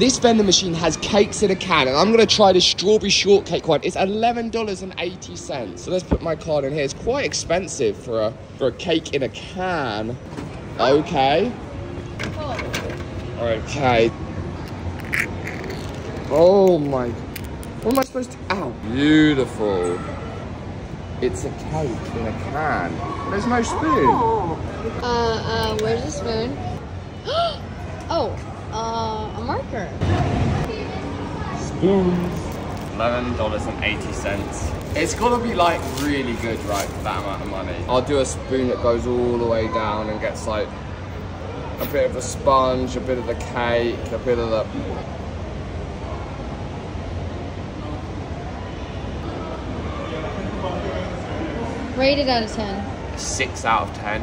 This vending machine has cakes in a can, and I'm gonna try this strawberry shortcake one. It's $11.80. So let's put my card in here. It's quite expensive for a for a cake in a can. Okay. Okay. Oh my. What am I supposed to. Ow. Beautiful. It's a cake in a can. There's no spoon. Uh, uh, where's the spoon? marker. Spoons. $11.80. It's gotta be like really good, right, for that amount of money. I'll do a spoon that goes all the way down and gets like a bit of a sponge, a bit of the cake, a bit of the. Rated out of 10. Six out of ten.